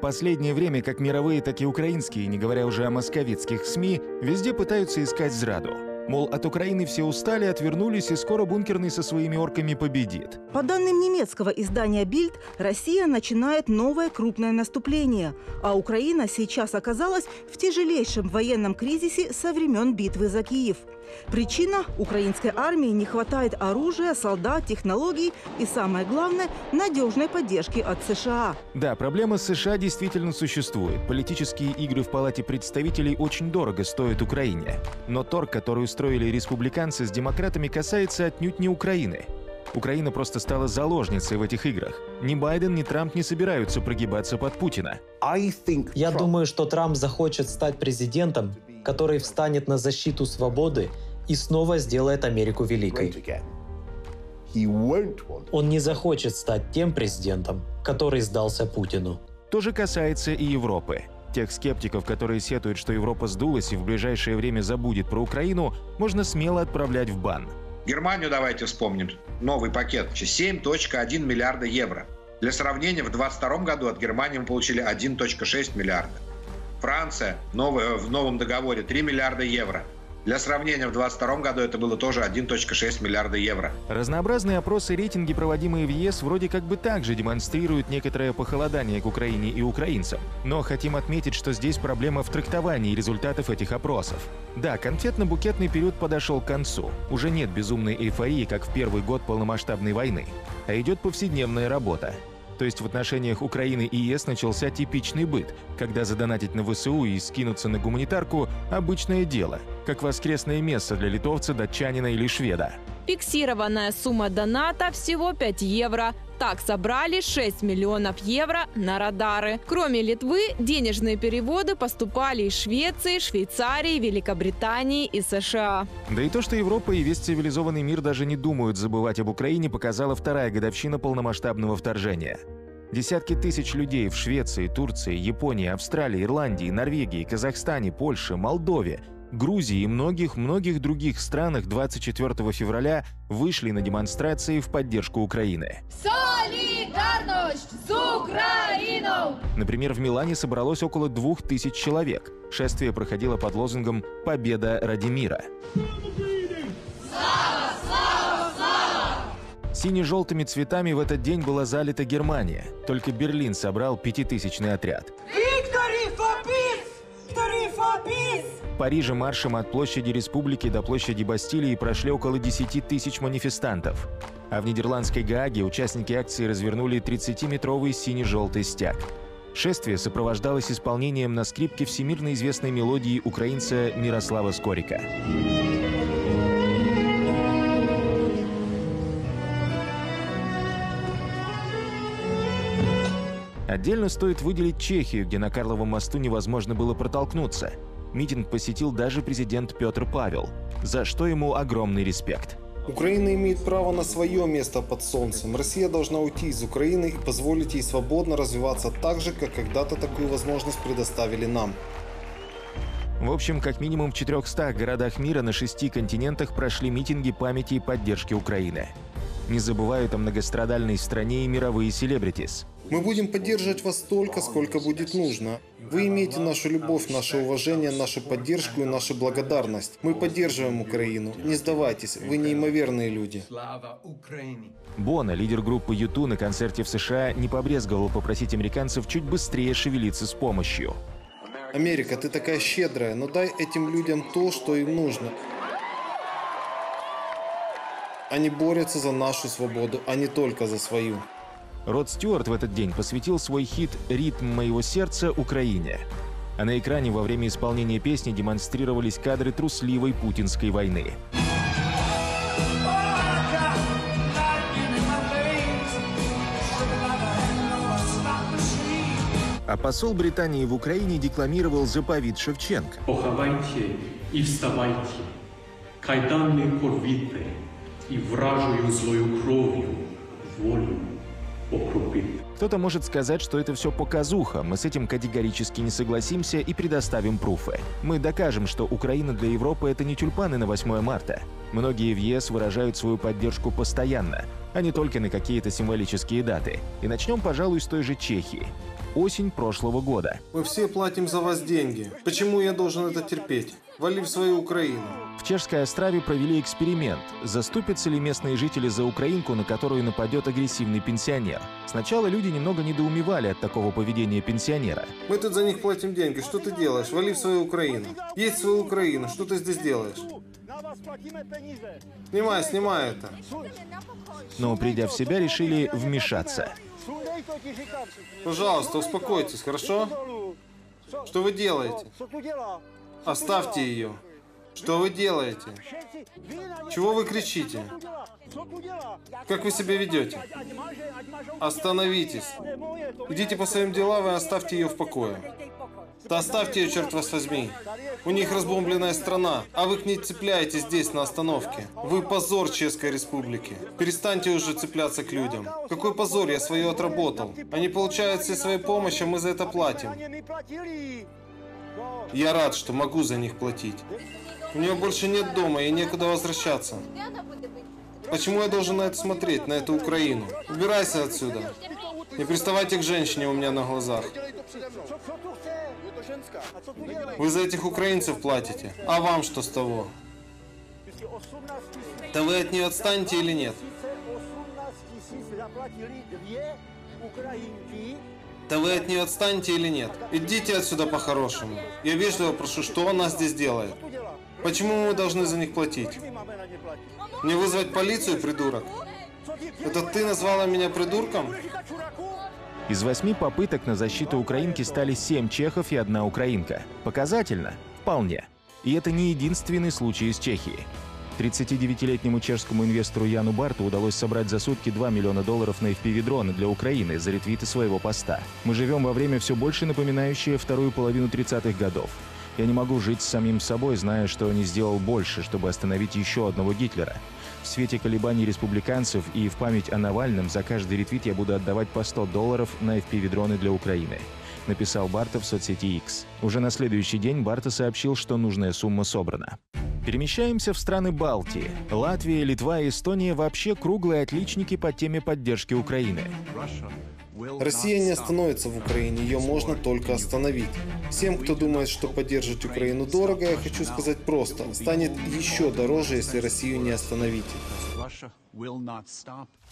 Последнее время как мировые, так и украинские, не говоря уже о московицких СМИ, везде пытаются искать зраду. Мол, от Украины все устали, отвернулись, и скоро бункерный со своими орками победит. По данным немецкого издания «Бильд», Россия начинает новое крупное наступление, а Украина сейчас оказалась в тяжелейшем военном кризисе со времен битвы за Киев. Причина – украинской армии не хватает оружия, солдат, технологий и, самое главное, надежной поддержки от США. Да, проблема с США действительно существует. Политические игры в Палате представителей очень дорого стоят Украине. Но торг, который устроили республиканцы с демократами, касается отнюдь не Украины. Украина просто стала заложницей в этих играх. Ни Байден, ни Трамп не собираются прогибаться под Путина. Я думаю, что Трамп захочет стать президентом, который встанет на защиту свободы и снова сделает Америку великой. Он не захочет стать тем президентом, который сдался Путину. То же касается и Европы. Тех скептиков, которые сетуют, что Европа сдулась и в ближайшее время забудет про Украину, можно смело отправлять в бан. Германию давайте вспомним. Новый пакет 7.1 миллиарда евро. Для сравнения, в 2022 году от Германии мы получили 1.6 миллиарда. Франция новый, в новом договоре 3 миллиарда евро. Для сравнения, в 2022 году это было тоже 1.6 миллиарда евро. Разнообразные опросы и рейтинги, проводимые в ЕС, вроде как бы также демонстрируют некоторое похолодание к Украине и украинцам. Но хотим отметить, что здесь проблема в трактовании результатов этих опросов. Да, конфетно-букетный период подошел к концу. Уже нет безумной эйфории, как в первый год полномасштабной войны. А идет повседневная работа. То есть в отношениях Украины и ЕС начался типичный быт, когда задонатить на ВСУ и скинуться на гуманитарку – обычное дело, как воскресное место для литовца, датчанина или шведа. Фиксированная сумма доната всего 5 евро. Так собрали 6 миллионов евро на радары. Кроме Литвы, денежные переводы поступали из Швеции, Швейцарии, Великобритании и США. Да и то, что Европа и весь цивилизованный мир даже не думают забывать об Украине, показала вторая годовщина полномасштабного вторжения. Десятки тысяч людей в Швеции, Турции, Японии, Австралии, Ирландии, Норвегии, Казахстане, Польше, Молдове – Грузии и многих-многих других странах 24 февраля вышли на демонстрации в поддержку Украины. Солидарность с Украиной! Например, в Милане собралось около двух тысяч человек. Шествие проходило под лозунгом «Победа ради мира». Сине-желтыми цветами в этот день была залита Германия. Только Берлин собрал пятитысячный отряд. Париже маршем от площади Республики до площади Бастилии прошли около 10 тысяч манифестантов. А в нидерландской Гааге участники акции развернули 30-метровый сине-желтый стяг. Шествие сопровождалось исполнением на скрипке всемирно известной мелодии украинца Мирослава Скорика. Отдельно стоит выделить Чехию, где на Карловом мосту невозможно было протолкнуться. Митинг посетил даже президент Петр Павел, за что ему огромный респект. Украина имеет право на свое место под солнцем. Россия должна уйти из Украины и позволить ей свободно развиваться так же, как когда-то такую возможность предоставили нам. В общем, как минимум в 400 городах мира на шести континентах прошли митинги памяти и поддержки Украины. Не забывают о многострадальной стране и мировые селебритис. Мы будем поддерживать вас столько, сколько будет нужно. Вы имеете нашу любовь, наше уважение, нашу поддержку и нашу благодарность. Мы поддерживаем Украину. Не сдавайтесь, вы неимоверные люди. Бона, лидер группы Юту на концерте в США, не побрезговал попросить американцев чуть быстрее шевелиться с помощью. Америка, ты такая щедрая, но дай этим людям то, что им нужно. Они борются за нашу свободу, а не только за свою. Род Стюарт в этот день посвятил свой хит «Ритм моего сердца» Украине. А на экране во время исполнения песни демонстрировались кадры трусливой путинской войны. А посол Британии в Украине декламировал заповедь Шевченко. Поховайте і вставайте, кайдани порвіте, і вражою злою кров'ю волю окрупить. Кто-то может сказать, что это все показуха, мы с этим категорически не согласимся и предоставим пруфы. Мы докажем, что Украина для Европы — это не тюльпаны на 8 марта. Многие в ЕС выражают свою поддержку постоянно, а не только на какие-то символические даты. И начнем, пожалуй, с той же Чехии. Осень прошлого года. Мы все платим за вас деньги. Почему я должен это терпеть? Вали в свою Украину. В Чешской Острове провели эксперимент. Заступятся ли местные жители за украинку, на которую нападет агрессивный пенсионер? Сначала люди немного недоумевали от такого поведения пенсионера. Мы тут за них платим деньги. Что ты делаешь? Вали в свою Украину. Есть свою Украину. Что ты здесь делаешь? Снимай, снимай это. Но, придя в себя, решили вмешаться. Пожалуйста, успокойтесь, хорошо? Что вы делаете? Оставьте ее. Что вы делаете? Чего вы кричите? Как вы себя ведете? Остановитесь. Идите по своим делам и оставьте ее в покое. Да оставьте ее, черт вас возьми. У них разбомбленная страна, а вы к ней цепляетесь здесь, на остановке. Вы позор Чешской Республики. Перестаньте уже цепляться к людям. Какой позор, я свое отработал. Они получают все свои помощи, а мы за это платим. Я рад, что могу за них платить. У нее больше нет дома и некуда возвращаться. Почему я должен на это смотреть, на эту Украину? Убирайся отсюда. Не приставайте к женщине у меня на глазах. Вы за этих украинцев платите. А вам что с того? Да вы от нее отстанете или нет? Да вы от нее отстанете или нет? Идите отсюда по-хорошему. Я вежливо прошу, что она здесь делает? Почему мы должны за них платить? Мне вызвать полицию, придурок? Это ты назвала меня придурком? Из восьми попыток на защиту украинки стали семь чехов и одна украинка. Показательно? Вполне. И это не единственный случай из Чехии. 39-летнему чешскому инвестору Яну Барту удалось собрать за сутки 2 миллиона долларов на FPV-дроны для Украины за ретвиты своего поста. Мы живем во время все больше напоминающее вторую половину 30-х годов. Я не могу жить с самим собой, зная, что не сделал больше, чтобы остановить еще одного Гитлера. Свете колебаний республиканцев и в память о Навальном за каждый ретвит я буду отдавать по 100 долларов на FPV-дроны для Украины написал Барта в соцсети X. Уже на следующий день Барта сообщил, что нужная сумма собрана. Перемещаемся в страны Балтии. Латвия, Литва и Эстония вообще круглые отличники по теме поддержки Украины. Россия не остановится в Украине, ее можно только остановить. Всем, кто думает, что поддерживать Украину дорого, я хочу сказать просто. Станет еще дороже, если Россию не остановите.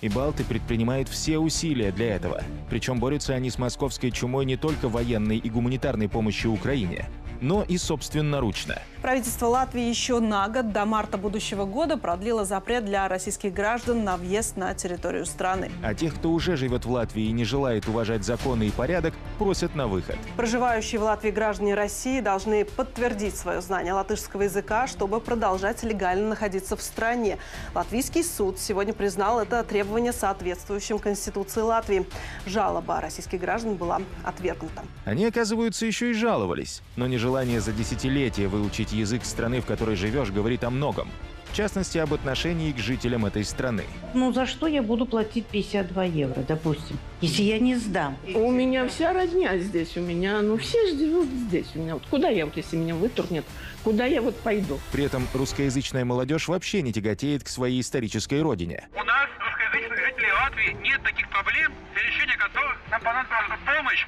И балты предпринимают все усилия для этого. Причем борются они с московской чумой не только военной и гуманитарной помощью Украине, но и собственноручно. Правительство Латвии еще на год до марта будущего года продлило запрет для российских граждан на въезд на территорию страны. А тех, кто уже живет в Латвии и не желает уважать законы и порядок, просят на выход. Проживающие в Латвии граждане России должны подтвердить свое знание латышского языка, чтобы продолжать легально находиться в стране. Латвийский суд сегодня признал это требование соответствующим Конституции Латвии. Жалоба российских граждан была отвергнута. Они, оказывается, еще и жаловались. Но нежелание за десятилетия выучить язык страны, в которой живешь, говорит о многом. В частности, об отношении к жителям этой страны. Ну, за что я буду платить 52 евро, допустим, если я не сдам? У меня вся родня здесь, у меня, ну, все живут здесь. У меня вот куда я вот, если меня вытурнет, куда я вот пойду? При этом русскоязычная молодежь вообще не тяготеет к своей исторической родине. У нас, русскоязычных жителей Латвии, нет таких проблем, для решения которых нам понадобится помощь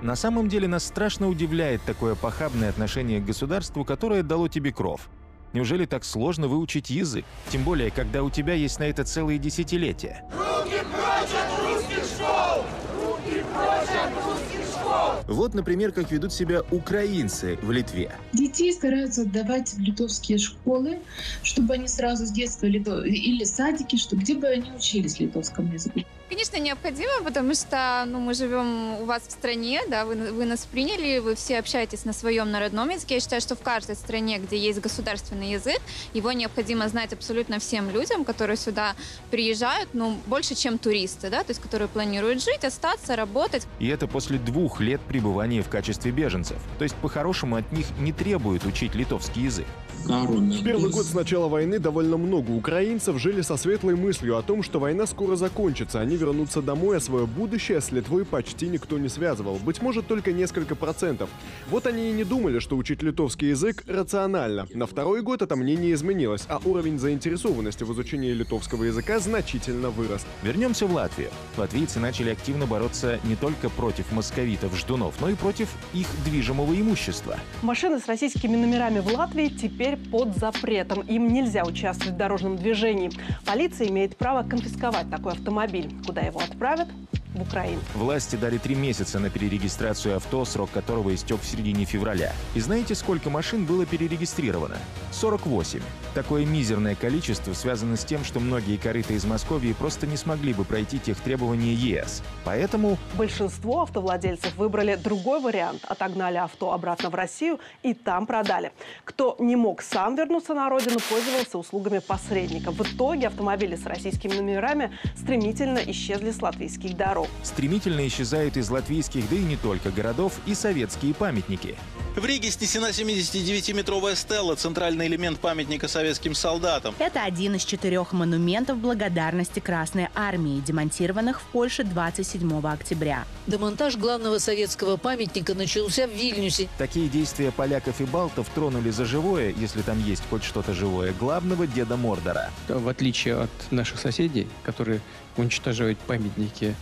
На самом деле нас страшно удивляет такое похабное отношение к государству, которое дало тебе кров. Неужели так сложно выучить язык? Тем более, когда у тебя есть на это целые десятилетия. Руки прочь от русских школ! Руки прочь от русских школ! Вот, например, как ведут себя украинцы в Литве. Детей стараются отдавать в литовские школы, чтобы они сразу с детства лито... или садики, что где бы они учились литовскому языку. Конечно, необходимо, потому что ну, мы живем у вас в стране, да, вы, вы нас приняли, вы все общаетесь на своем народном языке. Я считаю, что в каждой стране, где есть государственный язык, его необходимо знать абсолютно всем людям, которые сюда приезжают, ну, больше, чем туристы, да, то есть которые планируют жить, остаться, работать. И это после двух лет пребывания в качестве беженцев. То есть, по-хорошему, от них не требуют учить литовский язык. В первый год с начала войны довольно много украинцев жили со светлой мыслью о том, что война скоро закончится, они вернутся домой, а свое будущее с Литвой почти никто не связывал. Быть может, только несколько процентов. Вот они и не думали, что учить литовский язык рационально. На второй год это мнение изменилось, а уровень заинтересованности в изучении литовского языка значительно вырос. Вернемся в Латвию. Латвийцы начали активно бороться не только против московитов-ждунов, но и против их движимого имущества. Машины с российскими номерами в Латвии теперь под запретом. Им нельзя участвовать в дорожном движении. Полиция имеет право конфисковать такой автомобиль. Куда его отправят? в Украину. Власти дали три месяца на перерегистрацию авто, срок которого истек в середине февраля. И знаете, сколько машин было перерегистрировано? 48. Такое мизерное количество связано с тем, что многие корыта из Москвы просто не смогли бы пройти тех требований ЕС. Поэтому... Большинство автовладельцев выбрали другой вариант. Отогнали авто обратно в Россию и там продали. Кто не мог сам вернуться на родину, пользовался услугами посредников. В итоге автомобили с российскими номерами стремительно исчезли с латвийских дорог. Стремительно исчезают из латвийских, да и не только городов, и советские памятники. В Риге снесена 79-метровая стелла, центральный элемент памятника советским солдатам. Это один из четырех монументов благодарности Красной Армии, демонтированных в Польше 27 октября. Демонтаж главного советского памятника начался в Вильнюсе. Такие действия поляков и балтов тронули за живое, если там есть хоть что-то живое, главного деда Мордора. В отличие от наших соседей, которые уничтожают памятники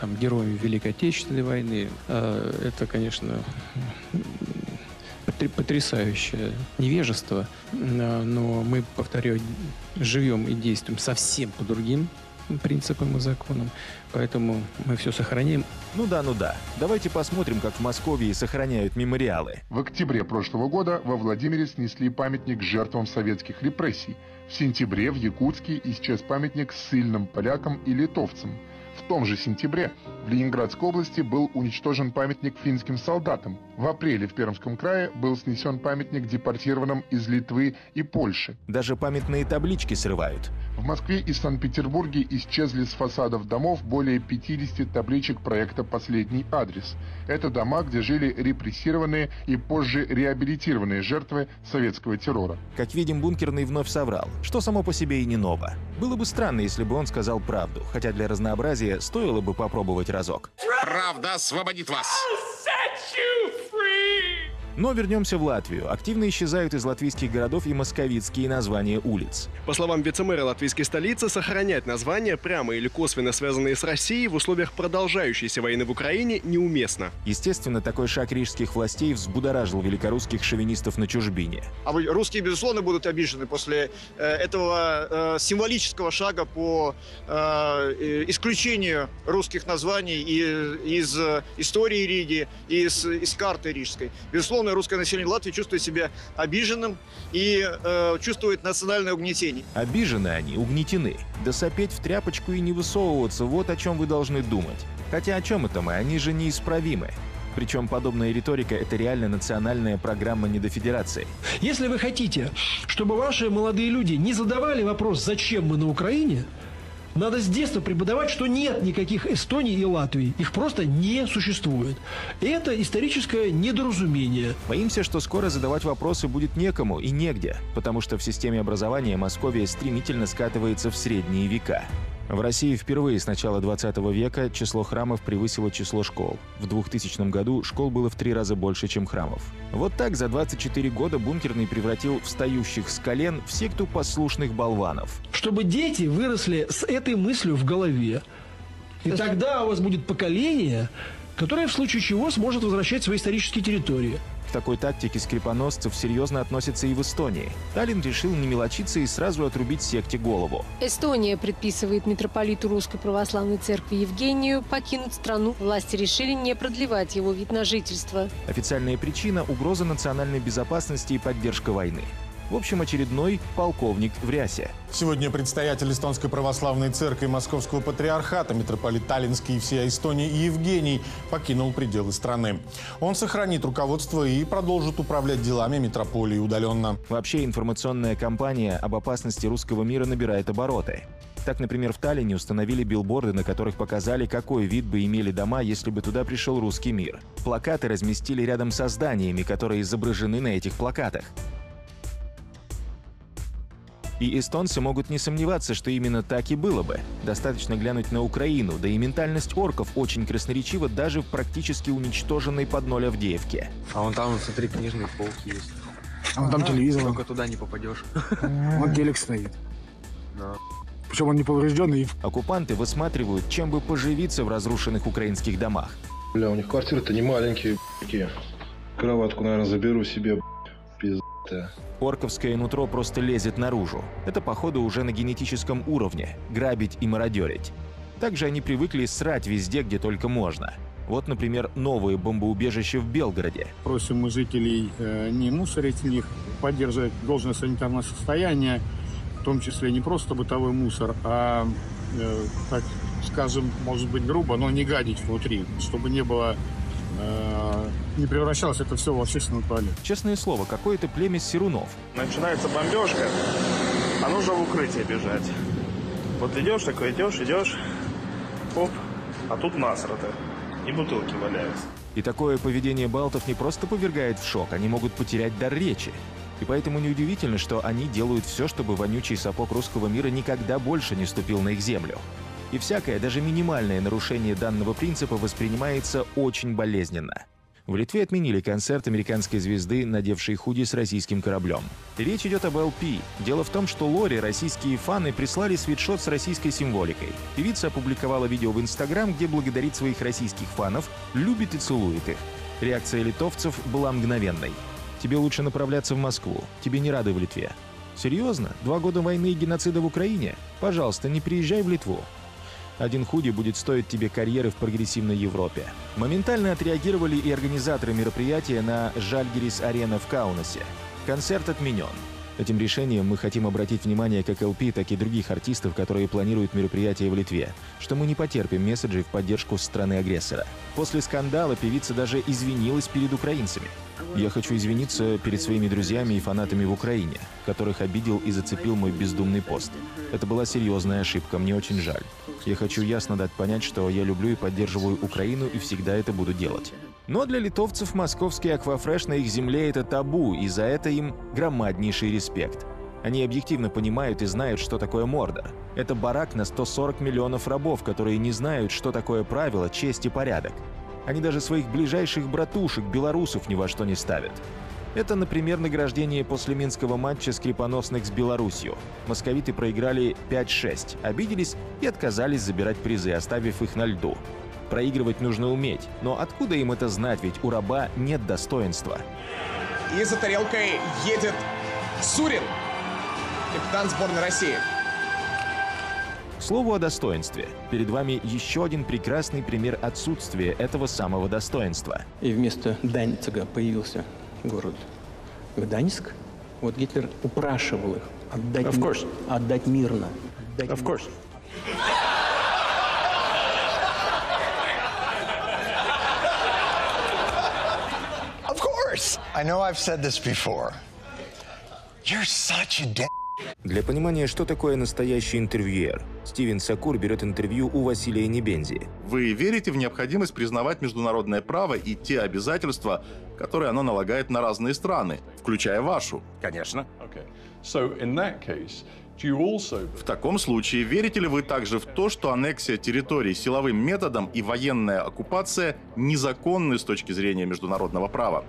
там, героям Великой Отечественной войны, э, это, конечно, потрясающее невежество, но мы, повторяю, живем и действуем совсем по другим принципам и законам, поэтому мы все сохраним. Ну да, ну да. Давайте посмотрим, как в Москве сохраняют мемориалы. В октябре прошлого года во Владимире снесли памятник жертвам советских репрессий. В сентябре в Якутске исчез памятник ссыльным полякам и литовцам – том же сентябре в Ленинградской области был уничтожен памятник финским солдатам. В апреле в Пермском крае был снесен памятник депортированным из Литвы и Польши. Даже памятные таблички срывают. В Москве и Санкт-Петербурге исчезли с фасадов домов более 50 табличек проекта «Последний адрес». Это дома, где жили репрессированные и позже реабилитированные жертвы советского террора. Как видим, Бункерный вновь соврал, что само по себе и не ново. Было бы странно, если бы он сказал правду, хотя для разнообразия стоило бы попробовать разок. Правда освободит вас! Но вернемся в Латвию. Активно исчезают из латвийских городов и московицкие названия улиц. По словам вице-мэра латвийской столицы, сохранять названия, прямо или косвенно связанные с Россией, в условиях продолжающейся войны в Украине неуместно. Естественно, такой шаг рижских властей взбудоражил великорусских шовинистов на чужбине. А вы, русские, безусловно, будут обижены после э, этого э, символического шага по э, исключению русских названий и, из истории Риги, из, из карты рижской. Безусловно, огромное русское население Латвии чувствует себя обиженным и э, чувствует национальное угнетение. Обижены они, угнетены. Да сопеть в тряпочку и не высовываться – вот о чем вы должны думать. Хотя о чем это мы? Они же неисправимы. Причем подобная риторика – это реально национальная программа недофедерации. Если вы хотите, чтобы ваши молодые люди не задавали вопрос «Зачем мы на Украине?», надо с детства преподавать, что нет никаких Эстонии и Латвии. Их просто не существует. Это историческое недоразумение. Боимся, что скоро задавать вопросы будет некому и негде, потому что в системе образования Московия стремительно скатывается в средние века. В России впервые с начала 20 века число храмов превысило число школ. В 2000 году школ было в три раза больше, чем храмов. Вот так за 24 года Бункерный превратил встающих с колен в секту послушных болванов. Чтобы дети выросли с этой мыслью в голове. И тогда у вас будет поколение, которое в случае чего сможет возвращать свои исторические территории такой тактике скрипоносцев серьезно относятся и в Эстонии. Таллин решил не мелочиться и сразу отрубить секте голову. Эстония предписывает митрополиту Русской Православной Церкви Евгению покинуть страну. Власти решили не продлевать его вид на жительство. Официальная причина – угроза национальной безопасности и поддержка войны. В общем, очередной полковник в рясе. Сегодня предстоятель Эстонской православной церкви Московского патриархата, митрополит Таллинский и всей Эстонии Евгений покинул пределы страны. Он сохранит руководство и продолжит управлять делами митрополии удаленно. Вообще информационная кампания об опасности русского мира набирает обороты. Так, например, в Таллине установили билборды, на которых показали, какой вид бы имели дома, если бы туда пришел русский мир. Плакаты разместили рядом со зданиями, которые изображены на этих плакатах. И эстонцы могут не сомневаться, что именно так и было бы. Достаточно глянуть на Украину, да и ментальность орков очень красноречива даже в практически уничтоженной под ноль Авдеевке. А вон там, смотри, книжный полк есть. А вон там телевизор. Только туда не попадешь. Вот телек стоит. Причем он не поврежденный. Оккупанты высматривают, чем бы поживиться в разрушенных украинских домах. Бля, у них квартиры-то не маленькие, такие. Кроватку, наверное, заберу себе, пиздатая. Орковское нутро просто лезет наружу. Это, походу, уже на генетическом уровне – грабить и мародерить. Также они привыкли срать везде, где только можно. Вот, например, новые бомбоубежища в Белгороде. Просим мы жителей э, не мусорить в них, поддерживать должное санитарное состояние, в том числе не просто бытовой мусор, а, э, так скажем, может быть грубо, но не гадить внутри, чтобы не было не превращалось это все в общественный туалет. Честное слово, какое-то племя Серунов. Начинается бомбежка, а нужно в укрытие бежать. Вот идешь такой, идешь, идешь, оп, а тут насрато, и бутылки валяются. И такое поведение балтов не просто повергает в шок, они могут потерять дар речи. И поэтому неудивительно, что они делают все, чтобы вонючий сапог русского мира никогда больше не ступил на их землю. И всякое, даже минимальное нарушение данного принципа воспринимается очень болезненно. В Литве отменили концерт американской звезды, надевшей худи с российским кораблем. Речь идет об LP. Дело в том, что Лори российские фаны прислали свитшот с российской символикой. Певица опубликовала видео в Инстаграм, где благодарит своих российских фанов, любит и целует их. Реакция литовцев была мгновенной. Тебе лучше направляться в Москву. Тебе не рады в Литве. Серьезно? Два года войны и геноцида в Украине? Пожалуйста, не приезжай в Литву. Один худи будет стоить тебе карьеры в прогрессивной Европе. Моментально отреагировали и организаторы мероприятия на Жальгерис Арена в Каунасе. Концерт отменен. Этим решением мы хотим обратить внимание как ЛП, так и других артистов, которые планируют мероприятие в Литве, что мы не потерпим месседжей в поддержку страны-агрессора. После скандала певица даже извинилась перед украинцами. Я хочу извиниться перед своими друзьями и фанатами в Украине, которых обидел и зацепил мой бездумный пост. Это была серьезная ошибка, мне очень жаль. Я хочу ясно дать понять, что я люблю и поддерживаю Украину и всегда это буду делать. Но для литовцев московский аквафреш на их земле – это табу, и за это им громаднейший респект. Они объективно понимают и знают, что такое морда. Это барак на 140 миллионов рабов, которые не знают, что такое правило, честь и порядок. Они даже своих ближайших братушек, белорусов, ни во что не ставят. Это, например, награждение после минского матча скрипоносных с Беларусью. Московиты проиграли 5-6, обиделись и отказались забирать призы, оставив их на льду. Проигрывать нужно уметь, но откуда им это знать, ведь у раба нет достоинства. И за тарелкой едет Сурин, капитан сборной России. К слову о достоинстве. Перед вами еще один прекрасный пример отсутствия этого самого достоинства. И вместо Данцига появился город Гданьск. Вот Гитлер упрашивал их отдать, Of course. отдать мирно. Отдать Of course. Of course. I know I've said this before. You're such a Для понимания, что такое настоящий интервьюер, Стивен Сакур берет интервью у Василия Небензи. Вы верите в необходимость признавать международное право и те обязательства, которые оно налагает на разные страны, включая вашу? Конечно. So in that case, В таком случае, верите ли вы также в то, что аннексия территорий силовым методом и военная оккупация незаконны с точки зрения международного права?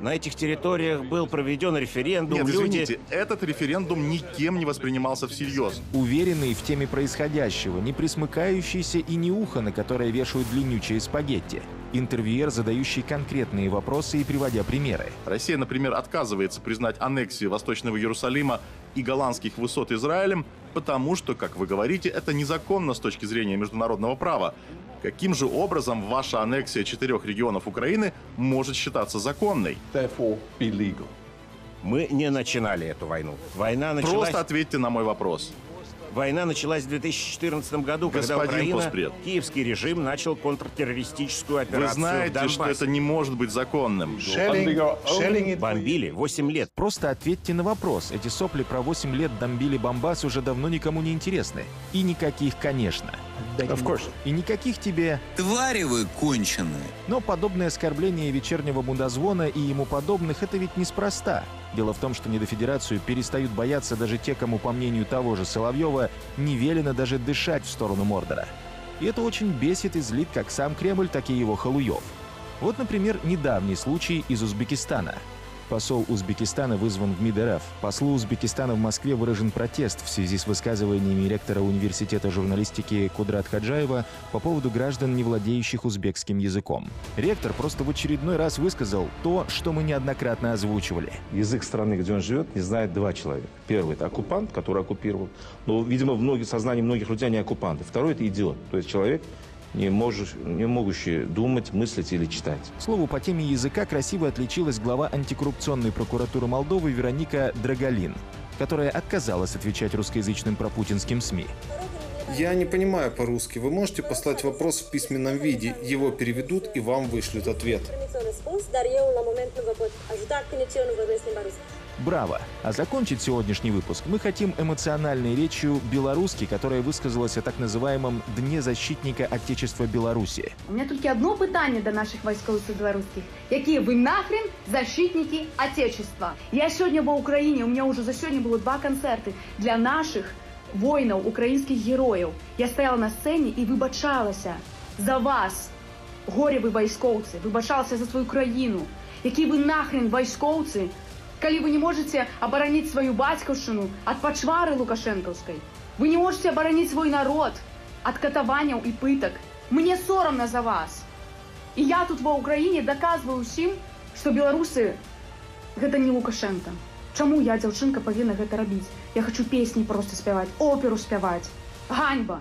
На этих территориях был проведен референдум. Нет, люди... извините, этот референдум никем не воспринимался всерьез. Уверенный в теме происходящего, не присмыкающийся и не ухо, на которое вешают длиннючие спагетти. Интервьюер, задающий конкретные вопросы и приводя примеры. Россия, например, отказывается признать аннексию Восточного Иерусалима и голландских высот Израилем, потому что, как вы говорите, это незаконно с точки зрения международного права. Каким же образом ваша аннексия четырех регионов Украины может считаться законной? therefore be legal? Мы не начинали эту войну. Война началась... Просто ответьте на мой вопрос. Война началась в 2014 году, когда Господин Украина, Поспред. киевский режим начал контртеррористическую Вы операцию в знаете, что это не может быть законным. Бомбили 8 лет. Просто ответьте на вопрос. Эти сопли про 8 лет бомбили Бомбас уже давно никому не интересны. И никаких, конечно. Of course. И никаких тебе... Твари вы конченые. Но подобное оскорбление вечернего мудозвона и ему подобных — это ведь неспроста. Дело в том, что недофедерацию перестают бояться даже те, кому, по мнению того же Соловьева, не велено даже дышать в сторону Мордора. И это очень бесит и злит как сам Кремль, так и его халуев. Вот, например, недавний случай из Узбекистана — Посол Узбекистана вызван в МИД РФ. Послу Узбекистана в Москве выражен протест в связи с высказываниями ректора Университета журналистики Кудрат Хаджаева по поводу граждан, не владеющих узбекским языком. Ректор просто в очередной раз высказал то, что мы неоднократно озвучивали. Язык страны, где он живет, не знает два человека. Первый – это оккупант, который оккупировал. Но, видимо, в многих, сознании многих людей они оккупанты. Второй – это идиот. То есть человек, не, можешь, не могущие думать, мыслить или читать. К слову, по теме языка красиво отличилась глава антикоррупционной прокуратуры Молдовы Вероника Драголин, которая отказалась отвечать русскоязычным пропутинским СМИ. Я не понимаю по-русски. Вы можете послать вопрос в письменном виде. Его переведут и вам вышлют ответ. Браво! А закончить сегодняшний выпуск мы хотим эмоциональной речью белоруски, которая высказалась о так называемом Дне защитника Отечества Беларуси. У меня только одно питание до наших військових белорусских. Какие вы нахрен защитники Отечества? Я сегодня в Украине, у меня уже за сегодня было два концерта для наших воинов, украинских героев. Я стояла на сцене и вибачалась за вас, горе вы військовці, вибачалась за свою країну. Які ви нахрен військовці, коли вы не можете оборонить свою батьківщину от почвары лукашенковской. Вы не можете оборонить свой народ от катований и пыток. Мне соромно за вас. И я тут во Украине доказываю всем, что белорусы это не Лукашенко. Чому я, дзяўчынка, павінна гэта рабіць? Я хочу песні просто спяваць, оперу спяваць. Ганьба!